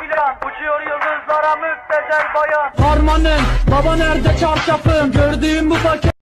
filan Uçuyor yıldızlara müptezel bayan. Harmanım baba nerede çarşafım Gördüğüm bu paket